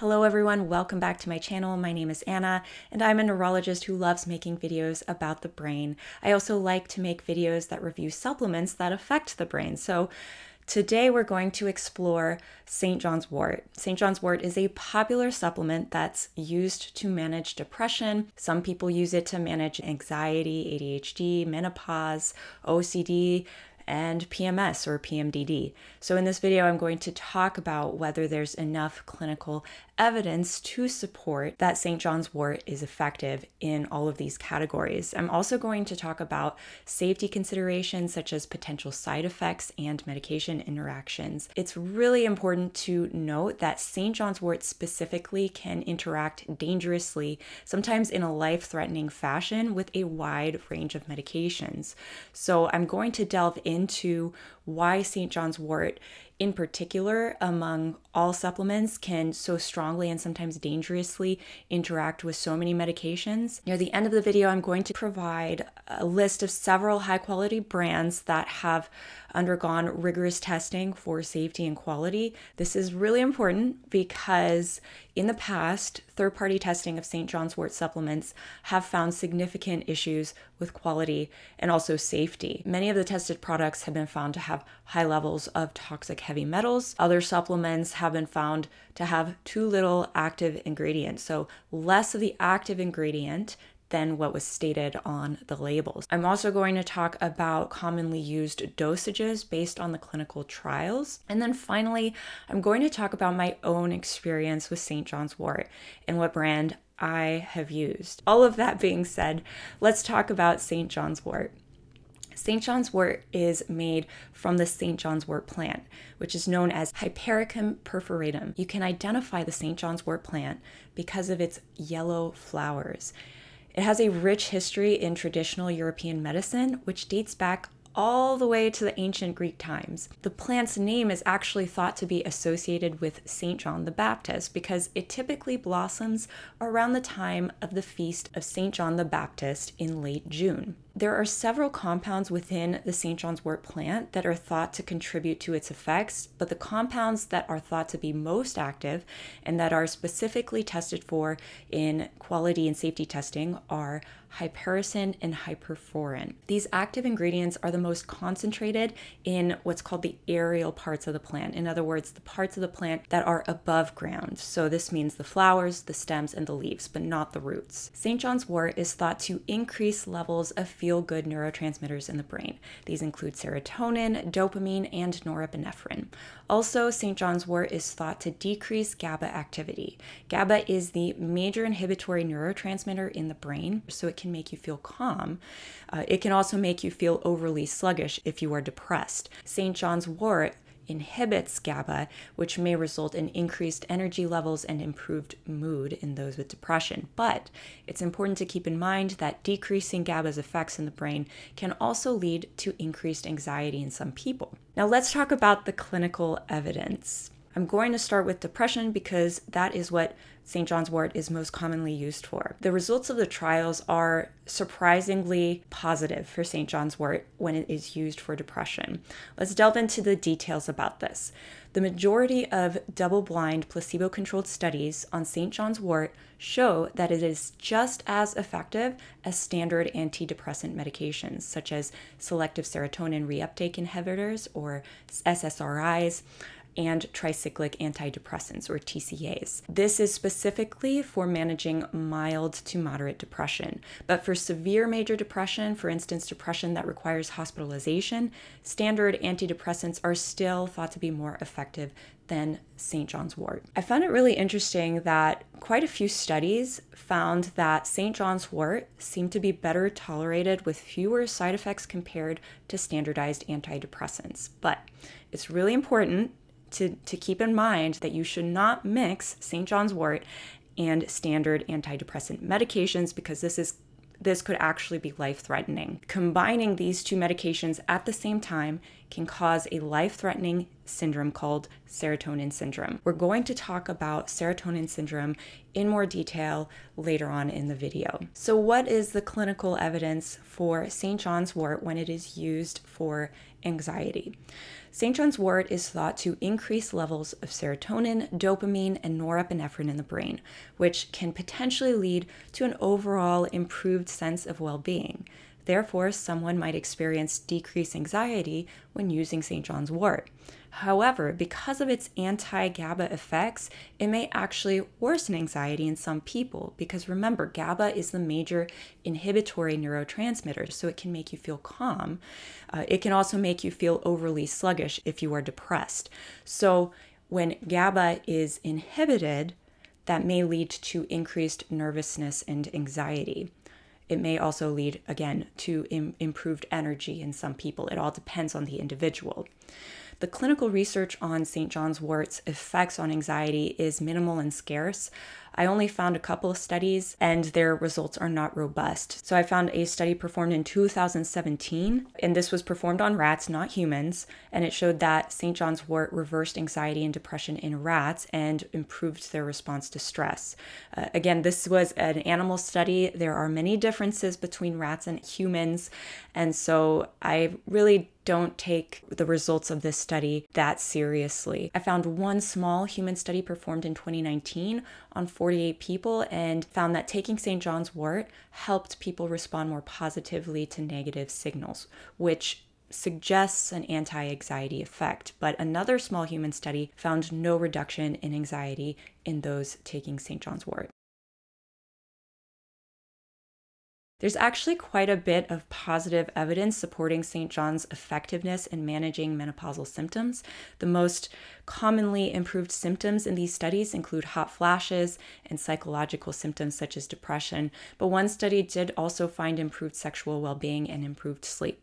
Hello everyone, welcome back to my channel. My name is Anna and I'm a neurologist who loves making videos about the brain. I also like to make videos that review supplements that affect the brain. So Today, we're going to explore St. John's wort. St. John's wort is a popular supplement that's used to manage depression. Some people use it to manage anxiety, ADHD, menopause, OCD, and PMS or PMDD. So, in this video, I'm going to talk about whether there's enough clinical evidence to support that St. John's wort is effective in all of these categories. I'm also going to talk about safety considerations such as potential side effects and medication interactions. It's really important to note that St. John's wort specifically can interact dangerously, sometimes in a life threatening fashion, with a wide range of medications. So, I'm going to delve into why St. John's wort in particular among all supplements can so strongly and sometimes dangerously interact with so many medications. Near the end of the video, I'm going to provide a list of several high quality brands that have undergone rigorous testing for safety and quality. This is really important because in the past, third party testing of St. John's wort supplements have found significant issues with quality and also safety. Many of the tested products have been found to have high levels of toxic heavy metals. Other supplements have been found to have too little active ingredient, so less of the active ingredient than what was stated on the labels. I'm also going to talk about commonly used dosages based on the clinical trials. And then finally, I'm going to talk about my own experience with St. John's wort and what brand I have used. All of that being said, let's talk about St. John's wort. St. John's wort is made from the St. John's wort plant, which is known as Hypericum perforatum. You can identify the St. John's wort plant because of its yellow flowers. It has a rich history in traditional European medicine, which dates back all the way to the ancient Greek times. The plant's name is actually thought to be associated with St. John the Baptist because it typically blossoms around the time of the feast of St. John the Baptist in late June. There are several compounds within the St. John's wort plant that are thought to contribute to its effects, but the compounds that are thought to be most active and that are specifically tested for in quality and safety testing are hypericin and hyperforin. These active ingredients are the most concentrated in what's called the aerial parts of the plant. In other words, the parts of the plant that are above ground. So this means the flowers, the stems, and the leaves, but not the roots. St. John's wort is thought to increase levels of feel good neurotransmitters in the brain. These include serotonin, dopamine, and norepinephrine. Also, St. John's wort is thought to decrease GABA activity. GABA is the major inhibitory neurotransmitter in the brain, so it can make you feel calm. Uh, it can also make you feel overly sluggish if you are depressed. St. John's wort inhibits GABA, which may result in increased energy levels and improved mood in those with depression. But it's important to keep in mind that decreasing GABA's effects in the brain can also lead to increased anxiety in some people. Now, let's talk about the clinical evidence. I'm going to start with depression because that is what St. John's wort is most commonly used for. The results of the trials are surprisingly positive for St. John's wort when it is used for depression. Let's delve into the details about this. The majority of double blind, placebo controlled studies on St. John's wort show that it is just as effective as standard antidepressant medications, such as selective serotonin reuptake inhibitors or SSRIs and tricyclic antidepressants or TCAs. This is specifically for managing mild to moderate depression. But for severe major depression, for instance, depression that requires hospitalization, standard antidepressants are still thought to be more effective than St. John's wort. I found it really interesting that quite a few studies found that St. John's wort seemed to be better tolerated with fewer side effects compared to standardized antidepressants. But it's really important to, to keep in mind that you should not mix St. John's wort and standard antidepressant medications because this is this could actually be life threatening. Combining these two medications at the same time can cause a life threatening syndrome called serotonin syndrome. We're going to talk about serotonin syndrome in more detail later on in the video. So, what is the clinical evidence for St. John's wort when it is used for anxiety? St. John's wort is thought to increase levels of serotonin, dopamine, and norepinephrine in the brain, which can potentially lead to an overall improved sense of well being. Therefore, someone might experience decreased anxiety when using St. John's wort. However, because of its anti GABA effects, it may actually worsen anxiety in some people because remember, GABA is the major inhibitory neurotransmitter, so it can make you feel calm. Uh, it can also make you feel overly sluggish if you are depressed. So, when GABA is inhibited, that may lead to increased nervousness and anxiety. It may also lead, again, to Im- improved energy in some people. It all depends on the individual. The clinical research on St. John's wort's effects on anxiety is minimal and scarce. I only found a couple of studies and their results are not robust. So I found a study performed in 2017, and this was performed on rats, not humans, and it showed that St. John's wort reversed anxiety and depression in rats and improved their response to stress. Uh, again, this was an animal study. There are many differences between rats and humans, and so I really don't take the results of this study that seriously. I found one small human study performed in 2019 on 48 people and found that taking St. John's wort helped people respond more positively to negative signals, which suggests an anti anxiety effect. But another small human study found no reduction in anxiety in those taking St. John's wort. There's actually quite a bit of positive evidence supporting St. John's effectiveness in managing menopausal symptoms. The most commonly improved symptoms in these studies include hot flashes and psychological symptoms such as depression, but one study did also find improved sexual well being and improved sleep.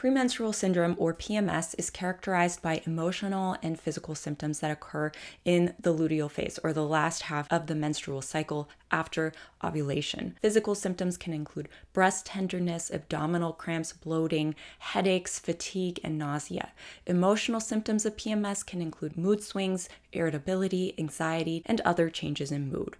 Premenstrual syndrome, or PMS, is characterized by emotional and physical symptoms that occur in the luteal phase, or the last half of the menstrual cycle after ovulation. Physical symptoms can include breast tenderness, abdominal cramps, bloating, headaches, fatigue, and nausea. Emotional symptoms of PMS can include mood swings, irritability, anxiety, and other changes in mood.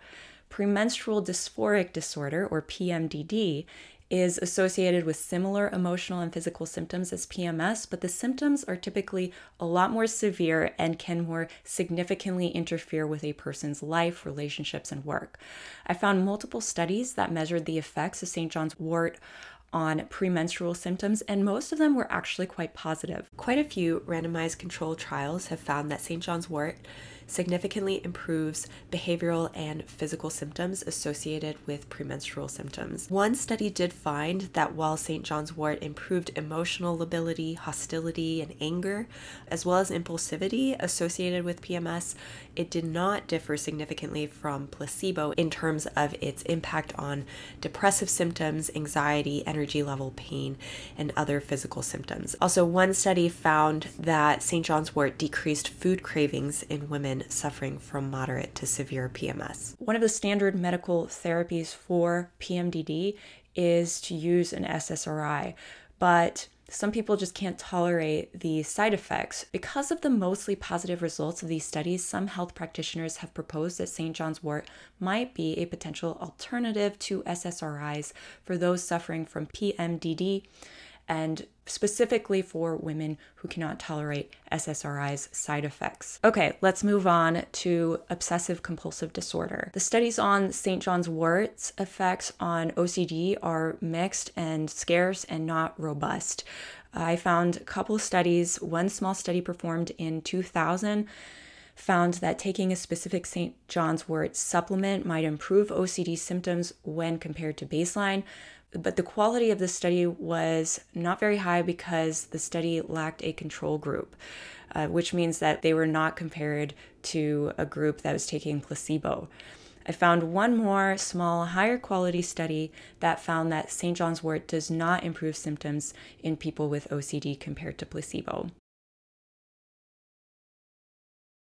Premenstrual dysphoric disorder, or PMDD, is associated with similar emotional and physical symptoms as PMS, but the symptoms are typically a lot more severe and can more significantly interfere with a person's life, relationships, and work. I found multiple studies that measured the effects of St. John's wort on premenstrual symptoms, and most of them were actually quite positive. Quite a few randomized controlled trials have found that St. John's wort significantly improves behavioral and physical symptoms associated with premenstrual symptoms. One study did find that while St. John's wort improved emotional lability, hostility, and anger, as well as impulsivity associated with PMS, it did not differ significantly from placebo in terms of its impact on depressive symptoms, anxiety, energy level, pain, and other physical symptoms. Also, one study found that St. John's wort decreased food cravings in women suffering from moderate to severe PMS. One of the standard medical therapies for PMDD is to use an SSRI, but some people just can't tolerate the side effects. Because of the mostly positive results of these studies, some health practitioners have proposed that St. John's wort might be a potential alternative to SSRIs for those suffering from PMDD and specifically for women who cannot tolerate SSRI's side effects. Okay, let's move on to obsessive compulsive disorder. The studies on St. John's wort's effects on OCD are mixed and scarce and not robust. I found a couple studies, one small study performed in 2000 found that taking a specific St. John's wort supplement might improve OCD symptoms when compared to baseline, but the quality of the study was not very high because the study lacked a control group, uh, which means that they were not compared to a group that was taking placebo. I found one more small, higher quality study that found that St. John's wort does not improve symptoms in people with OCD compared to placebo.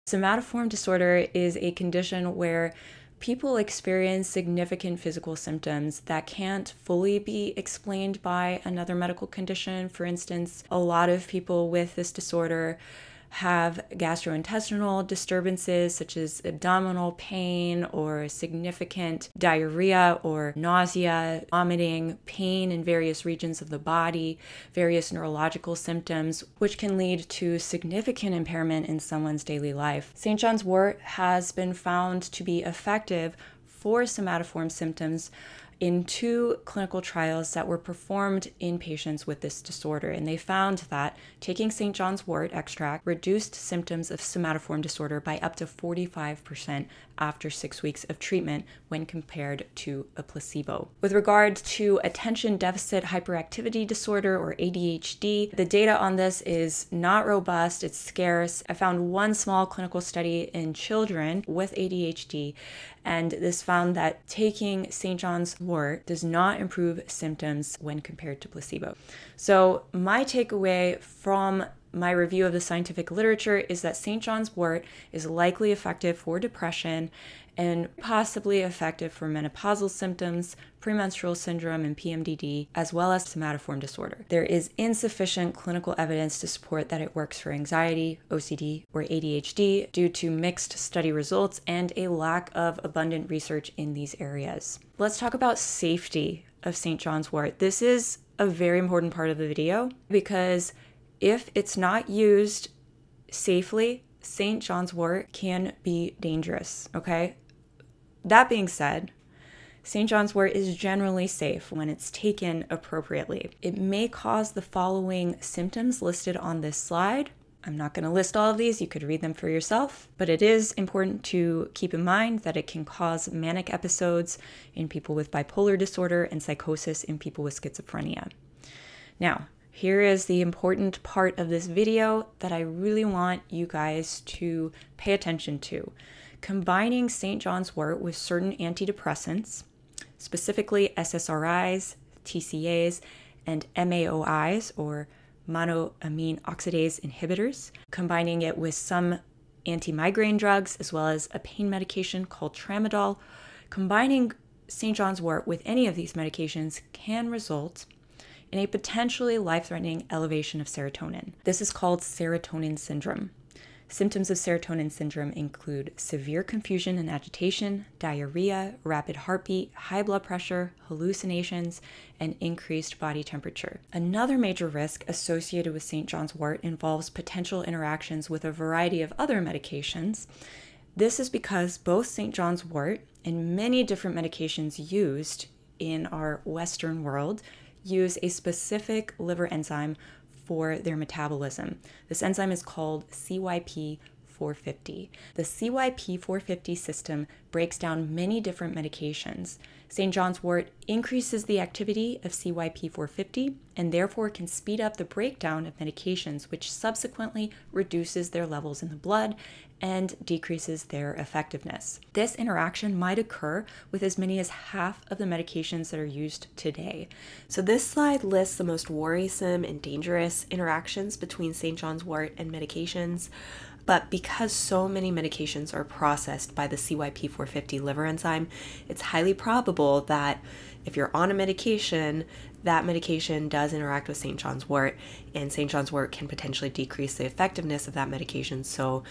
Somatoform disorder is a condition where people experience significant physical symptoms that can't fully be explained by another medical condition. For instance, a lot of people with this disorder have gastrointestinal disturbances such as abdominal pain or significant diarrhea or nausea, vomiting, pain in various regions of the body, various neurological symptoms, which can lead to significant impairment in someone's daily life. St. John's wort has been found to be effective for somatoform symptoms in two clinical trials that were performed in patients with this disorder. And they found that taking St. John's wort extract reduced symptoms of somatoform disorder by up to 45% after six weeks of treatment when compared to a placebo. With regard to attention deficit hyperactivity disorder or ADHD, the data on this is not robust, it's scarce. I found one small clinical study in children with ADHD, and this found that taking St. John's wort does not improve symptoms when compared to placebo. So, my takeaway from my review of the scientific literature is that St. John's wort is likely effective for depression and possibly effective for menopausal symptoms, premenstrual syndrome, and PMDD, as well as somatoform disorder. There is insufficient clinical evidence to support that it works for anxiety, OCD, or ADHD due to mixed study results and a lack of abundant research in these areas. Let's talk about safety of St. John's wort. This is a very important part of the video because if it's not used safely, St. John's wort can be dangerous, okay? That being said, St. John's wort is generally safe when it's taken appropriately. It may cause the following symptoms listed on this slide. I'm not going to list all of these, you could read them for yourself, but it is important to keep in mind that it can cause manic episodes in people with bipolar disorder and psychosis in people with schizophrenia. Now, here is the important part of this video that I really want you guys to pay attention to. Combining St. John's wort with certain antidepressants, specifically SSRIs, TCAs, and MAOIs, or monoamine oxidase inhibitors, combining it with some anti migraine drugs as well as a pain medication called tramadol. Combining St. John's wort with any of these medications can result in a potentially life threatening elevation of serotonin. This is called serotonin syndrome. Symptoms of serotonin syndrome include severe confusion and agitation, diarrhea, rapid heartbeat, high blood pressure, hallucinations, and increased body temperature. Another major risk associated with St. John's wort involves potential interactions with a variety of other medications. This is because both St. John's wort and many different medications used in our Western world use a specific liver enzyme for their metabolism. This enzyme is called CYP 450. The CYP 450 system breaks down many different medications. St. John's wort increases the activity of CYP 450 and therefore can speed up the breakdown of medications, which subsequently reduces their levels in the blood and decreases their effectiveness. This interaction might occur with as many as half of the medications that are used today. So, this slide lists the most worrisome and dangerous interactions between St. John's wort and medications. But because so many medications are processed by the CYP450 liver enzyme, it's highly probable that if you're on a medication, that medication does interact with St. John's wort, and St. John's wort can potentially decrease the effectiveness of that medication. So,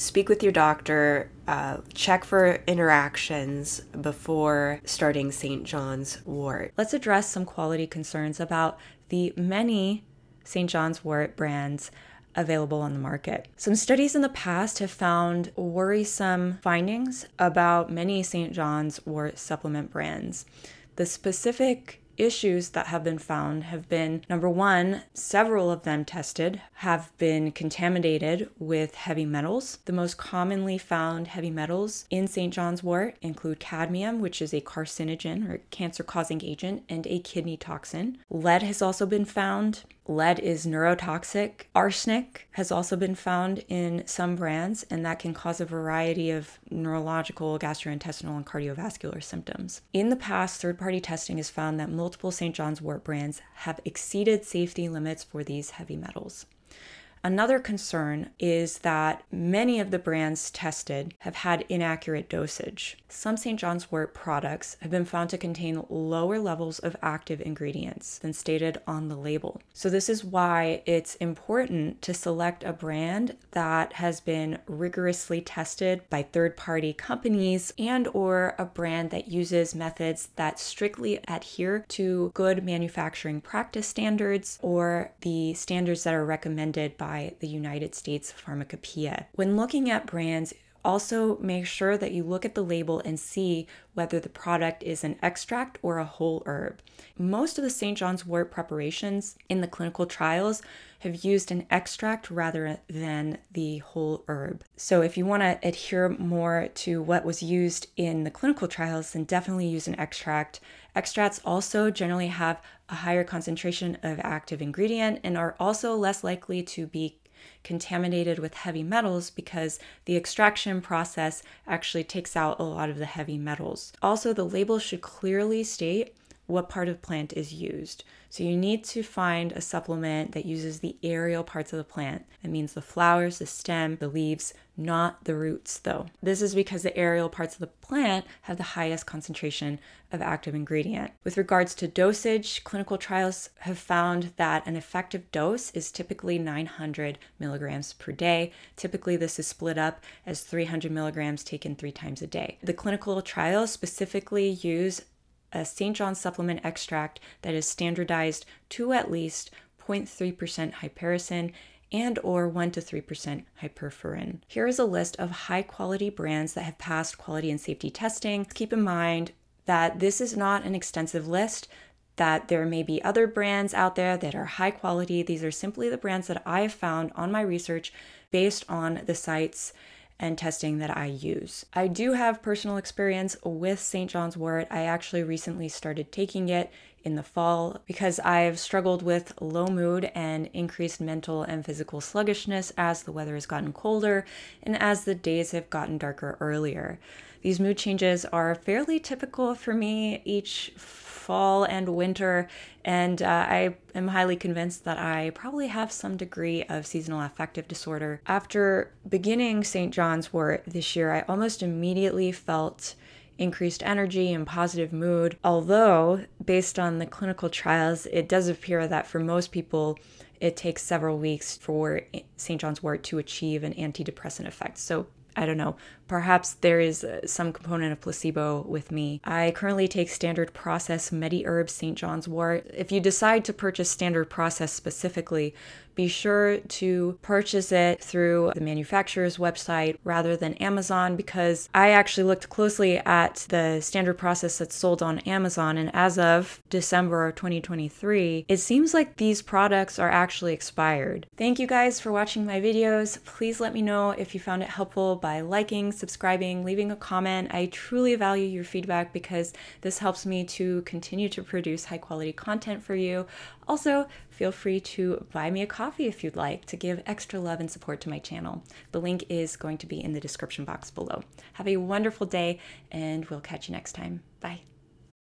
speak with your doctor, uh, check for interactions before starting St. John's wort. Let's address some quality concerns about the many St. John's wort brands available on the market. Some studies in the past have found worrisome findings about many St. John's wort supplement brands. The specific issues that have been found have been number one, several of them tested have been contaminated with heavy metals. The most commonly found heavy metals in St. John's wort include cadmium, which is a carcinogen or cancer causing agent, and a kidney toxin. Lead has also been found. Lead is neurotoxic. Arsenic has also been found in some brands, and that can cause a variety of neurological, gastrointestinal, and cardiovascular symptoms. In the past, third party testing has found that multiple St. John's wort brands have exceeded safety limits for these heavy metals. Another concern is that many of the brands tested have had inaccurate dosage. Some St. John's wort products have been found to contain lower levels of active ingredients than stated on the label. So, this is why it's important to select a brand that has been rigorously tested by third-party companies and or a brand that uses methods that strictly adhere to good manufacturing practice standards or the standards that are recommended by the United States Pharmacopeia. When looking at brands, also, make sure that you look at the label and see whether the product is an extract or a whole herb. Most of the St. John's wort preparations in the clinical trials have used an extract rather than the whole herb. So, if you want to adhere more to what was used in the clinical trials, then definitely use an extract. Extracts also generally have a higher concentration of active ingredient and are also less likely to be contaminated with heavy metals because the extraction process actually takes out a lot of the heavy metals. Also, the label should clearly state what part of plant is used. So you need to find a supplement that uses the aerial parts of the plant. That means the flowers, the stem, the leaves, not the roots though. This is because the aerial parts of the plant have the highest concentration of active ingredient. With regards to dosage, clinical trials have found that an effective dose is typically 900 milligrams per day. Typically, this is split up as 300 milligrams taken three times a day. The clinical trials specifically use a St. John supplement extract that is standardized to at least 0.3% hypericin and or 1 to 3% hyperforin. Here is a list of high quality brands that have passed quality and safety testing. Keep in mind that this is not an extensive list that there may be other brands out there that are high quality. These are simply the brands that I have found on my research based on the sites and testing that I use. I do have personal experience with St. John's wort. I actually recently started taking it in the fall because I've struggled with low mood and increased mental and physical sluggishness as the weather has gotten colder and as the days have gotten darker earlier. These mood changes are fairly typical for me each fall and winter, and uh, I am highly convinced that I probably have some degree of seasonal affective disorder. After beginning St. John's wort this year, I almost immediately felt increased energy and positive mood. Although, based on the clinical trials, it does appear that for most people, it takes several weeks for St. John's wort to achieve an antidepressant effect. So, I don't know, perhaps there is uh, some component of placebo with me. I currently take standard process MediHerb St. John's wort. If you decide to purchase standard process specifically, be sure to purchase it through the manufacturer's website rather than Amazon because I actually looked closely at the standard process that's sold on Amazon and as of December of 2023, it seems like these products are actually expired. Thank you guys for watching my videos. Please let me know if you found it helpful by liking, subscribing, leaving a comment. I truly value your feedback because this helps me to continue to produce high quality content for you. Also, feel free to buy me a coffee if you'd like to give extra love and support to my channel. The link is going to be in the description box below. Have a wonderful day, and we'll catch you next time. Bye.